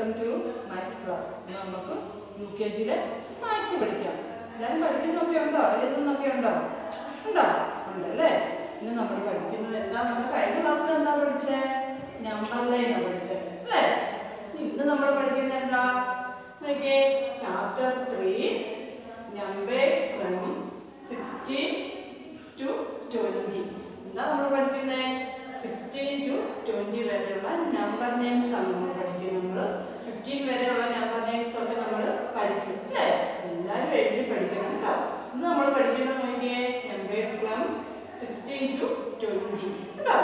Welcome to maths class നമുക്ക് U K ജിയിലെ maths പഠിക്കാം. എല്ലാവരും പഠിക്കുന്നൊക്കെ ഉണ്ടോ? എഴുതുന്നൊക്കെ ഉണ്ടോ? ഉണ്ടോ? ഉണ്ടല്ലേ? ഇന്ന് നമ്മൾ പഠിക്കുന്നത് എന്താ? നമ്മൾ കഴിഞ്ഞ ക്ലാസ്സിൽ എന്താ പഠിച്ചേ? നമ്പർ ലൈനാണ് പഠിച്ചത് അല്ലേ? ഇന്ന് നമ്മൾ പഠിക്കുന്നത് എന്താ? നോക്കിയേ chapter three numbers from sixteen to twenty എന്താ നമ്മൾ പഠിക്കുന്നത് സിക്സ്റ്റീൻ ടു ട്വന്റി വരെയുള്ള നമ്പർ നെയിംസ് ആണ് നമ്മൾ പഠിക്കുന്നത് നമ്മൾ ഫിഫ്റ്റീൻ വരെയുള്ള നമ്പർ നെയിംസ് ഒക്കെ നമ്മൾ പഠിച്ചു അല്ലേ എല്ലാവരും എഴുതി പഠിക്കണം കേട്ടോ ഇന്ന് നമ്മൾ പഠിക്കുന്നത് നോക്കിയേ numbers from sixteen to twenty കേട്ടോ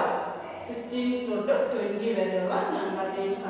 സിക്സ്റ്റീൻ തൊട്ട് ട്വന്റി വരെയുള്ള നമ്പർ നെയിംസ്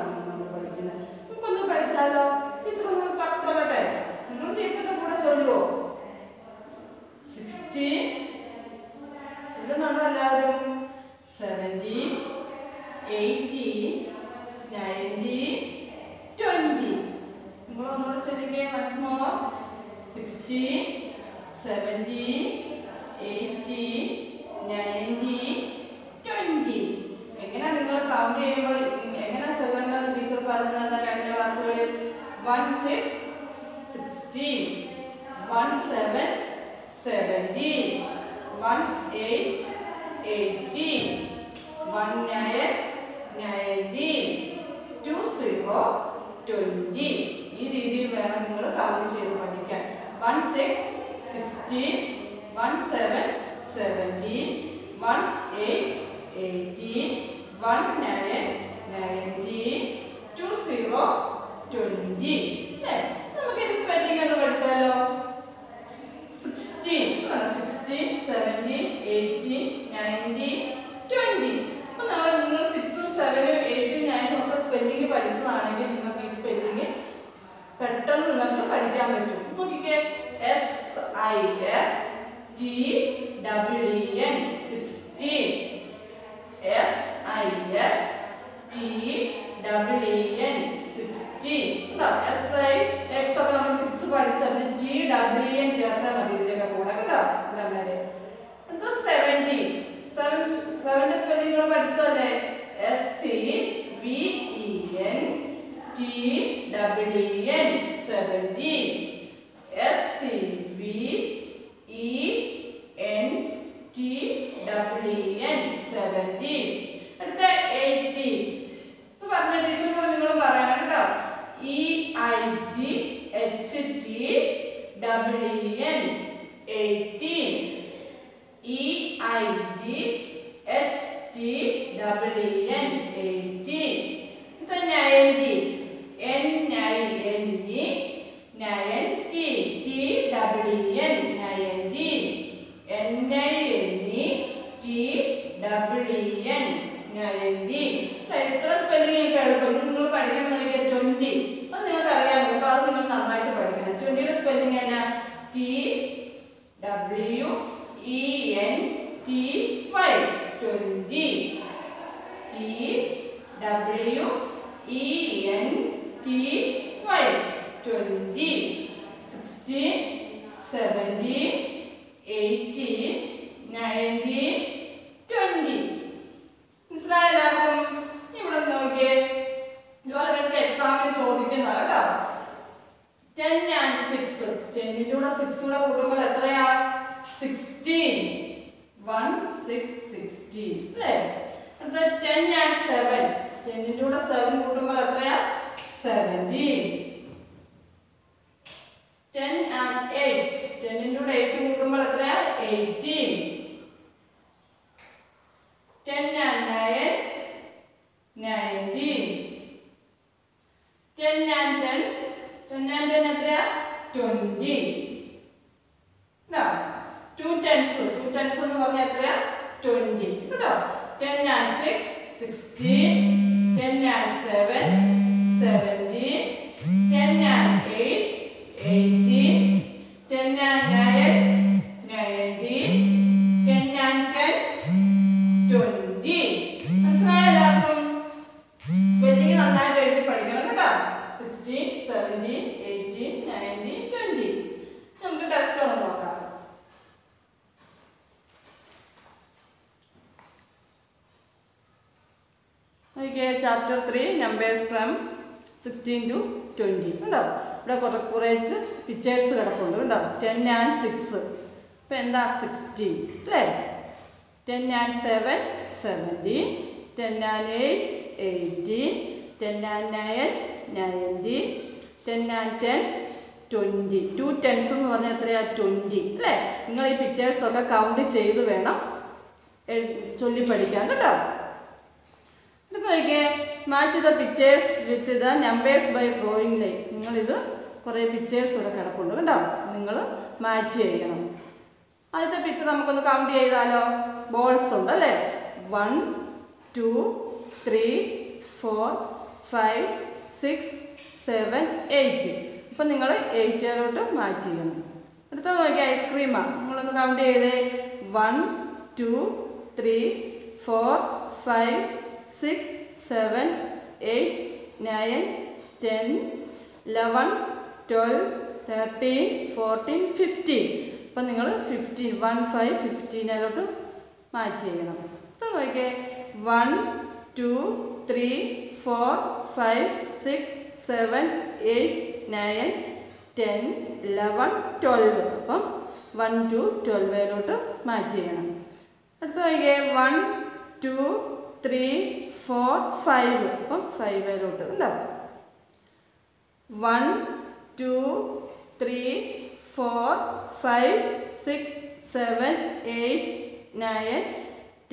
ടീച്ചർ പറഞ്ഞത് കഴിഞ്ഞ ക്ലാസ്സുകളിൽ one six sixteen one seven seventy one eight eighty one nine ninety two zero twenty ഈ രീതിയിൽ വേണം നിങ്ങൾ കൗണ്ട് ചെയ്ത് പഠിക്കാൻ. One six sixteen one seven seventy one eight eighty one nine ninety two zero twenty അല്ലേ? നമുക്കിത് spelling ഒന്ന് പഠിച്ചാലോ? Sixteen sixteen seventeen eighteen nineteen twenty അപ്പോൾ നമ്മൾ നിങ്ങൾ സിക്സും സെവനും എയ്റ്റും നയനും ഒക്കെ സ്പെല്ലിംഗ് പഠിച്ചതാണെങ്കിൽ നിങ്ങൾക്ക് ഈ സ്പെല്ലിംഗ് പെട്ടെന്ന് നിങ്ങൾക്ക് പഠിക്കാൻ പറ്റും. നോക്കിക്കേ. S I X T W N sixteen S I X T W N sixteen S I X ഒക്കെ നമ്മൾ സിക്സ് പഠിച്ചതിന് ടി ഡബ്ല്യു എൻ ചേർത്താൽ മതി ഇതിന്റെ കൂടെ കേട്ടോ ഇതങ്ങനെ എന്താ സെവന്റി സെവൻ സെവന്റെ spelling പഠിച്ചതല്ലേ? S C V E N T W N seventy G H T W E N 18 E I G H T W E N 17, 18, 19, 20. മനസ്സിലായ എല്ലാവർക്കും? ഇവിടെ നോക്കിയേ. ഇതുപോലെ നിങ്ങൾക്ക് എക്സാമിന് ചോദിക്കുന്ന കേട്ടോ. ടെൻ ആൻഡ് സിക്സ് ടെന്നിന്റെ കൂടെ സിക്സ് കൂടെ കൂട്ടുമ്പോൾ എത്രയാ? സിക്സ്റ്റീൻ വൺ സിക്സ് സിക്സ്റ്റീൻ അല്ലേ? അടുത്ത ടെൻ ആൻഡ് സെവൻ ടെന്നിന്റെ കൂടെ സെവൻ കൂട്ടുമ്പോൾ എത്രയാ? സെവന്റീൻ ടെന്നിന്റെ എയ്റ്റ് കൂട്ടുമ്പോൾ എത്രയാ eighteen ten and nine nineteen ten and ten ten and ten എത്രയാ twenty two tens two tens എന്ന് പറഞ്ഞാൽ എത്രയാ ട്വന്റി കേട്ടോ? Ten and six sixteen ten and seven seventeen ten and eight chapter three numbers from sixteen to twenty ഉണ്ടോ? ഇവിടെ കുറേ കുറേച്ച് pictures കിടപ്പുണ്ട്. ഉണ്ടോ? ടെൻ ആൻഡ് സിക്സ് ഇപ്പം എന്താ സിക്സ്റ്റീൻ അല്ലേ? Ten and seven seventeen ten and eight eighteen ten and nine nineteen ten and ten twenty two tens എന്ന് പറഞ്ഞാൽ എത്രയാണ് ട്വന്റി അല്ലേ? നിങ്ങൾ ഈ പിക്ചേഴ്സൊക്കെ കൗണ്ട് ചെയ്ത് വേണം ചൊല്ലി പഠിക്കാൻ കേട്ടോ? ഇത് നോക്കിയേ. Match the pictures with the numbers by drawing line നിങ്ങളിത് കുറേ പിക്ചേഴ്സ് ഇവിടെ കിടപ്പുണ്ട് കേട്ടോ നിങ്ങൾ മാച്ച് ചെയ്യണം. ആദ്യത്തെ പിക്ചർ നമുക്കൊന്ന് കൗണ്ട് ചെയ്താലോ? ബോൾസ് ഉണ്ട് അല്ലേ? One two three four five six seven eight അപ്പം നിങ്ങൾ എയ്റ്റിലോട്ട് മാച്ച് ചെയ്യണം. അടുത്ത നോക്കി ഐസ്ക്രീമാണ് നിങ്ങളൊന്ന് കൗണ്ട് ചെയ്തേ. One two three four five six seven eight nine ten eleven twelve thirteen fourteen fifteen. അപ്പം നിങ്ങൾ ഫിഫ്റ്റീൻ വൺ ഫൈവ് ഫിഫ്റ്റീനിലോട്ട് മാച്ച് ചെയ്യണം. അപ്പം നോക്കിയേ. One two three four five six seven eight nine ten eleven twelve. അപ്പം one two ട്വൽവിലോട്ട് match ചെയ്യണം. അടുത്ത നോക്കിയേ. One two three four five അപ്പം ഫൈവിലോട്ട് ഉണ്ടാവും one two three four five six seven eight nine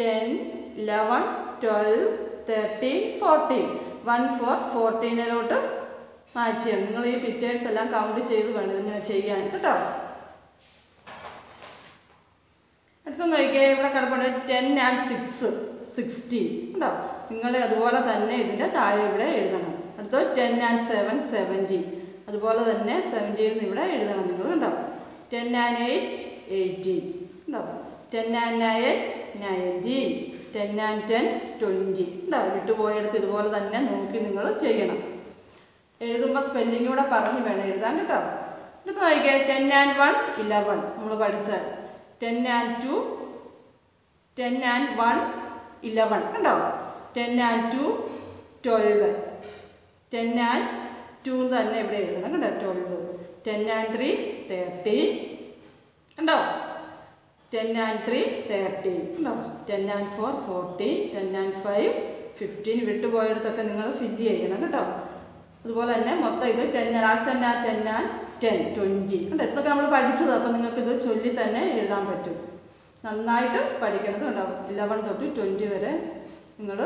ten eleven twelve thirteen fourteen one four ഫോർട്ടീനിലോട്ട് match ചെയ്യണം നിങ്ങൾ ഈ പിക്ചേഴ്സ് എല്ലാം കൗണ്ട് ചെയ്ത് വേണം നിങ്ങൾ ചെയ്യാൻ കേട്ടോ? അടുത്തൊന്ന് നോക്കിയാൽ ഇവിടെ കിടപ്പുണ്ട് ടെൻ ആൻഡ് സിക്സ് സിക്സ്റ്റീൻ ഉണ്ടോ നിങ്ങൾ അതുപോലെ തന്നെ ഇതിന്റെ താഴെ ഇവിടെ എഴുതണം. അടുത്തത് ടെൻ ആൻഡ് സെവൻ സെവന്റീൻ അതുപോലെ തന്നെ സെവന്റീൻ ഇവിടെ എഴുതണം നിങ്ങൾ ഉണ്ടോ ടെൻ ആൻഡ് എയ്റ്റ് എയ്റ്റീൻ ഉണ്ടോ ten and nine nineteen ten and ten twenty ഉണ്ടോ വിട്ടുപോയെടുത്ത് ഇതുപോലെ തന്നെ നോക്കി നിങ്ങൾ ചെയ്യണം. എഴുതുമ്പോൾ സ്പെല്ലിംഗ് കൂടെ പറഞ്ഞ് വേണം എഴുതാൻ കേട്ടോ ഇത് നോക്കിയാൽ ടെൻ ആൻഡ് വൺ ഇലവൺ നമ്മൾ പഠിച്ച ten and two ten and one eleven കണ്ടോ? Ten and two twelve ten and two തന്നെ ഇവിടെ എഴുതണം കണ്ടോ? Twelve ten and three thirteen കണ്ടോ? ടെൻ ആൻഡ് ത്രീ തേർട്ടീൻ കണ്ടോ? Ten and four fourteen ten and five fifteen വിട്ടുപോയടത്തൊക്കെ നിങ്ങൾ fill ചെയ്യണം കേട്ടോ അതുപോലെ തന്നെ മൊത്തം ഇത് ten last ten and ten and ten twenty കണ്ടോ? ഇതൊക്കെ നമ്മൾ പഠിച്ചത് അപ്പോൾ നിങ്ങൾക്ക് ഇത് ചൊല്ലി തന്നെ എഴുതാൻ പറ്റും. നന്നായിട്ട് പഠിക്കണതുണ്ടാവും ഇലവൻ തൊട്ട് ട്വന്റി വരെ നിങ്ങൾ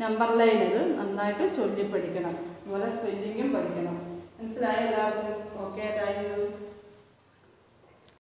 നമ്പർ ലൈൻ ഇത് നന്നായിട്ട് ചൊല്ലി പഠിക്കണം. അതുപോലെ സ്പെല്ലിങ്ങും പഠിക്കണം. മനസ്സിലായി എല്ലാവർക്കും? Okay thank